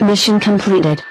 Mission completed.